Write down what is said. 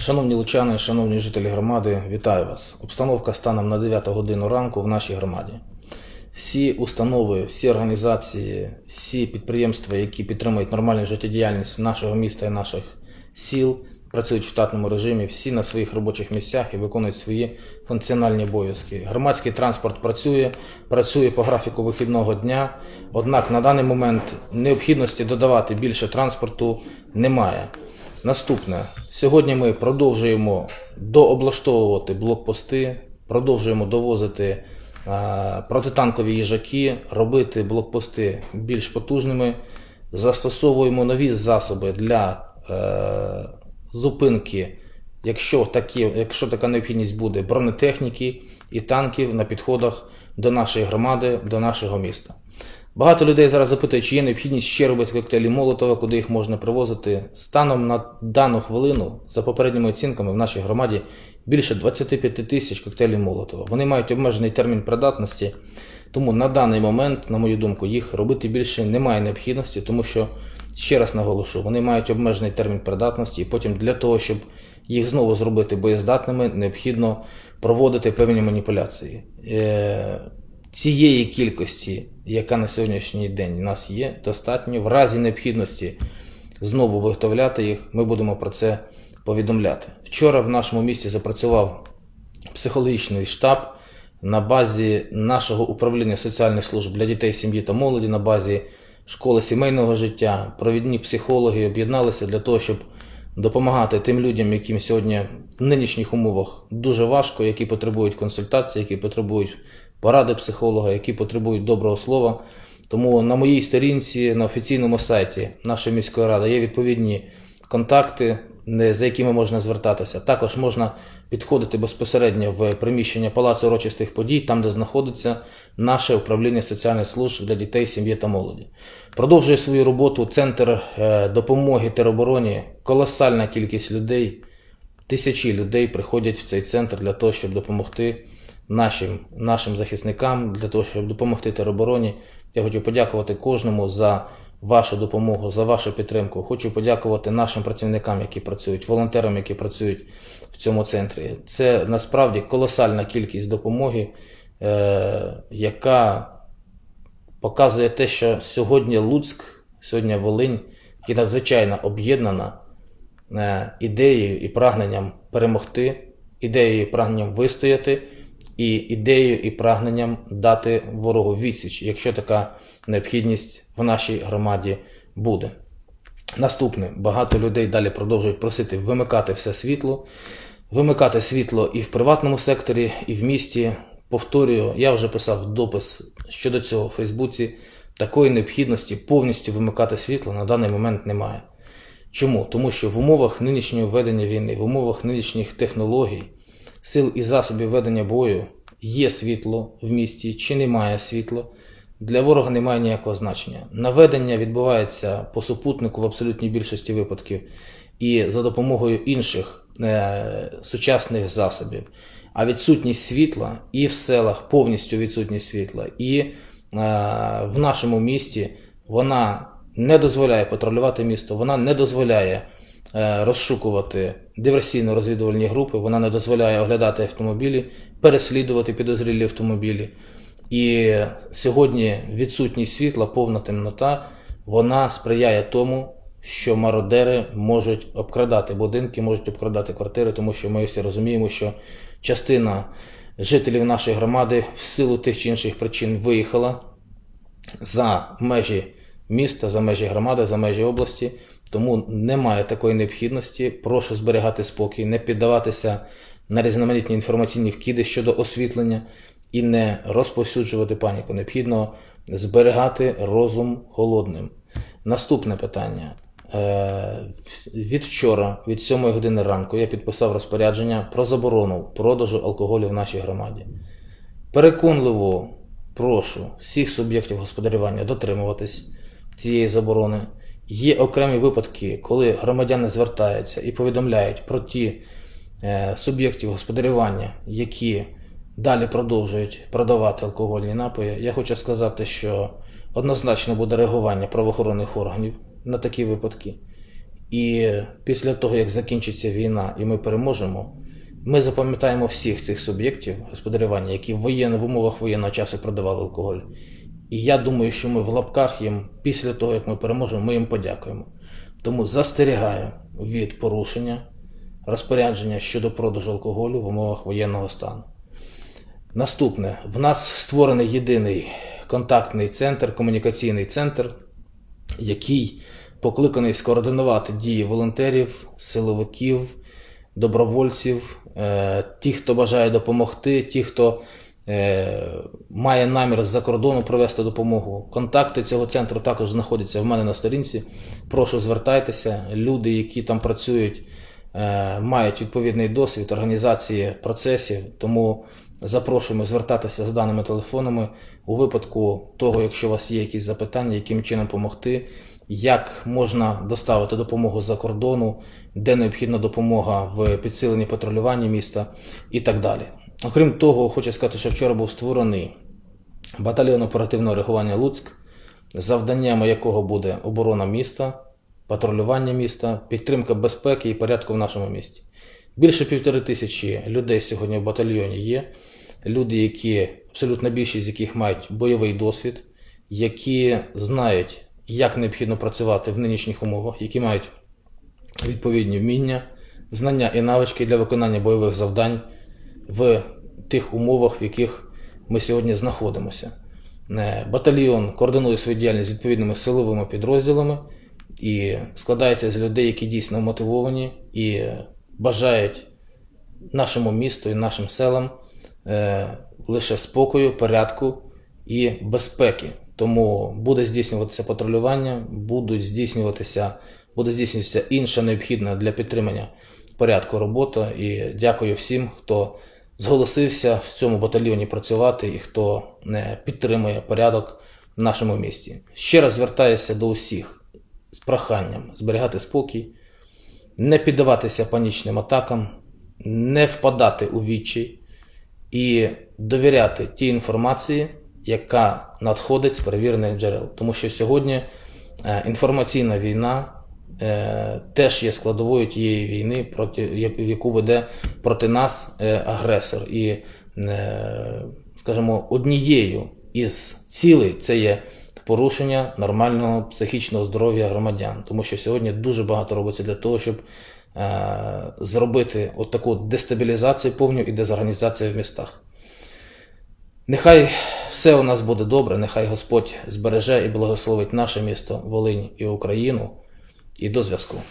Шановні лучани, шановні жителі громади, вітаю вас. Обстановка станом на 9 годину ранку в нашій громаді. Всі установи, всі організації, всі підприємства, які підтримують нормальну життєдіяльність нашого міста і наших сіл, працюють в штатному режимі, всі на своїх робочих місцях і виконують свої функціональні обов'язки. Громадський транспорт працює, працює по графіку вихідного дня. Однак на даний момент необхідності додавати більше транспорту немає. Наступне. Сьогодні ми продовжуємо дооблаштовувати блокпости, продовжуємо довозити а, протитанкові їжаки, робити блокпости більш потужними, застосовуємо нові засоби для е, зупинки, якщо, такі, якщо така необхідність буде, бронетехніки і танків на підходах до нашої громади, до нашого міста. Багато людей зараз запитують, чи є необхідність ще робити коктейлі Молотова, куди їх можна привозити. Станом на дану хвилину, за попередніми оцінками, в нашій громаді більше 25 тисяч коктейлів Молотова. Вони мають обмежений термін придатності, тому на даний момент, на мою думку, їх робити більше немає необхідності, тому що, ще раз наголошу, вони мають обмежений термін придатності, і потім для того, щоб їх знову зробити боєздатними, необхідно проводити певні маніпуляції. Е, Цієї кількості, яка на сьогоднішній день у нас є, достатньо. В разі необхідності знову виготовляти їх, ми будемо про це повідомляти. Вчора в нашому місті запрацював психологічний штаб на базі нашого управління соціальних служб для дітей, сім'ї та молоді, на базі школи сімейного життя. Провідні психологи об'єдналися для того, щоб допомагати тим людям, яким сьогодні в нинішніх умовах дуже важко, які потребують консультації, які потребують поради психолога, які потребують доброго слова. Тому на моїй сторінці, на офіційному сайті нашої міської ради є відповідні контакти, за якими можна звертатися. Також можна підходити безпосередньо в приміщення Палацу урочистих подій, там, де знаходиться наше управління соціальних служб для дітей, сім'ї та молоді. Продовжує свою роботу Центр е, допомоги теробороні. Колосальна кількість людей, тисячі людей приходять в цей центр для того, щоб допомогти нашим нашим захисникам, для того, щоб допомогти теробороні. Я хочу подякувати кожному за вашу допомогу, за вашу підтримку. Хочу подякувати нашим працівникам, які працюють, волонтерам, які працюють в цьому центрі. Це насправді колосальна кількість допомоги, е, яка показує те, що сьогодні Луцьк, сьогодні Волинь є надзвичайно об'єднана е, ідеєю і прагненням перемогти, ідеєю і прагненням вистояти і ідеєю і прагненням дати ворогу відсіч, якщо така необхідність в нашій громаді буде. Наступне, багато людей далі продовжують просити вимикати все світло, вимикати світло і в приватному секторі, і в місті. Повторюю, я вже писав допис щодо цього у Фейсбуці. Такої необхідності повністю вимикати світло на даний момент немає. Чому? Тому що в умовах нинішнього ведення війни, в умовах нинішніх технологій, сил і засобів ведення бою є світло в місті чи немає світла, для ворога немає ніякого значення. Наведення відбувається по супутнику в абсолютній більшості випадків і за допомогою інших е, сучасних засобів. А відсутність світла і в селах повністю відсутність світла, і е, в нашому місті вона не дозволяє патрулювати місто, вона не дозволяє розшукувати диверсійно-розвідувальні групи, вона не дозволяє оглядати автомобілі, переслідувати підозрілі автомобілі. І сьогодні відсутність світла, повна темнота, вона сприяє тому, що мародери можуть обкрадати будинки, можуть обкрадати квартири, тому що ми всі розуміємо, що частина жителів нашої громади в силу тих чи інших причин виїхала за межі міста, за межі громади, за межі області. Тому немає такої необхідності. Прошу зберігати спокій, не піддаватися на різноманітні інформаційні вкиди щодо освітлення і не розповсюджувати паніку. Необхідно зберігати розум холодним. Наступне питання. Е, від вчора, від 7 години ранку, я підписав розпорядження про заборону продажу алкоголю в нашій громаді. Переконливо прошу всіх суб'єктів господарювання дотримуватись цієї заборони. Є окремі випадки, коли громадяни звертаються і повідомляють про ті е, суб'єктів господарювання, які далі продовжують продавати алкогольні напої. Я хочу сказати, що однозначно буде реагування правоохоронних органів на такі випадки. І після того, як закінчиться війна і ми переможемо, ми запам'ятаємо всіх цих суб'єктів господарювання, які в умовах воєнного часу продавали алкоголь. І я думаю, що ми в лапках їм, після того, як ми переможемо, ми їм подякуємо. Тому застерігаю від порушення розпорядження щодо продажу алкоголю в умовах воєнного стану. Наступне, в нас створений єдиний контактний центр, комунікаційний центр, який покликаний скоординувати дії волонтерів, силовиків, добровольців, е, ті, хто бажає допомогти, ті, хто має намір з-за кордону провести допомогу. Контакти цього центру також знаходяться в мене на сторінці. Прошу звертайтеся. Люди, які там працюють, е, мають відповідний досвід організації процесів, тому запрошуємо звертатися з даними телефонами у випадку того, якщо у вас є якісь запитання, яким чином допомогти, як можна доставити допомогу за кордону, де необхідна допомога в підсиленні патрулювання міста і так далі. Окрім того, хочу сказати, що вчора був створений батальйон оперативного реагування Луцьк, завданнями якого буде оборона міста, патрулювання міста, підтримка безпеки і порядку в нашому місті. Більше півтори тисячі людей сьогодні в батальйоні є. Люди, які абсолютно більшість з яких мають бойовий досвід, які знають, як необхідно працювати в нинішніх умовах, які мають відповідні вміння, знання і навички для виконання бойових завдань в тих умовах, в яких ми сьогодні знаходимося. Е, батальйон координує свою діяльність з відповідними силовими підрозділами і складається з людей, які дійсно мотивовані і бажають нашому місту і нашим селам е, лише спокою, порядку і безпеки. Тому буде здійснюватися патрулювання, будуть здійснюватися, буде здійснюватися інша необхідна для підтримання порядку робота. І дякую всім, хто зголосився в цьому батальйоні працювати і хто не підтримує порядок в нашому місті. Ще раз звертаюся до усіх з проханням зберігати спокій, не піддаватися панічним атакам, не впадати у відчай і довіряти тій інформації, яка надходить з перевірених джерел. Тому що сьогодні е, інформаційна війна теж є складовою тієї війни, проти, яку веде проти нас е, агресор. І, скажімо, однією із цілей це є порушення нормального психічного здоров'я громадян, тому що сьогодні дуже багато робиться для того, щоб е, зробити от таку дестабілізацію повну і дезорганізацію в містах. Нехай все у нас буде добре, нехай Господь збереже і благословить наше місто, Волинь і Україну. І до зв'язку.